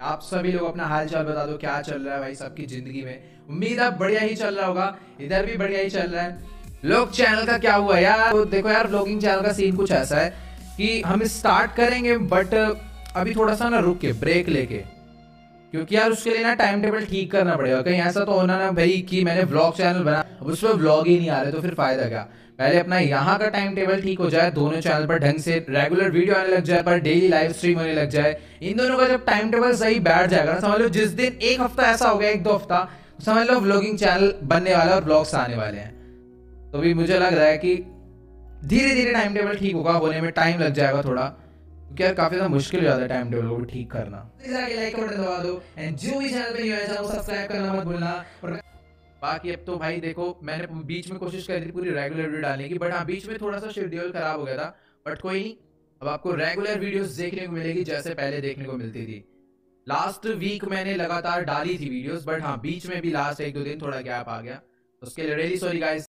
आप सभी लोग अपना हाल चाल बता दो, क्या चल रहा है भाई सबकी ज़िंदगी में? उम्मीद है बढ़िया ही चल रहा होगा, इधर भी बढ़िया ही चल रहा है। लोग चैनल का क्या हुआ यार? तो देखो यार ब्लॉगिंग चैनल का सीन कुछ ऐसा है कि हम स्टार्ट करेंगे बट अभी थोड़ा सा ना रुक के ब्रेक लेके। क्योंकि यार उसके लिए ना टाइम टेबल ठीक करना पड़ेगा। कहीं ऐसा तो होना ना भाई कि मैंने व्लॉग चैनल बना, अब उस पर व्लॉग ही नहीं आ रहे तो फिर फ़ायदा क्या? पहले अपना यहाँ का टाइम टेबल ठीक हो जाए, दोनों चैनल पर ढंग से रेगुलर वीडियो आने लग जाए, पर डेली लाइव स्ट्रीम होने लग जाए। इन दोनों का जब टाइम टेबल सही बैठ जाएगा ना, समझ लो जिस दिन एक हफ़्ता ऐसा हो गया, एक दो हफ़्ता, समझ लो व्लॉगिंग चैनल बनने वाला और ब्लॉग्स आने वाले हैं। तो भी मुझे लग रहा है कि धीरे धीरे टाइम टेबल ठीक होगा, होने में टाइम लग जाएगा थोड़ा। क्योंकि यार काफ़ी ज़्यादा मुश्किल हो जाता है टाइम टेबल को ठीक करना। लाइक बटन दबा दो। एंड जो भी चैनल पे न्यू है सब्सक्राइब करना मत भूलना। और बाकी अब तो भाई देखो, मैंने बीच में कोशिश करी थी पूरी रेगुलर वीडियो डालने की बट हाँ बीच में थोड़ा सा शेड्यूल खराब हो गया था। बट कोई नहीं, अब आपको रेगुलर वीडियोस देखने को मिलेगी जैसे पहले देखने को मिलती थी। लास्ट वीक मैंने लगातार डाली थी वीडियोस बट हाँ बीच में भी लास्ट एक दो दिन थोड़ा गैप आ गया। उसके लिए रियली सॉरी गाइस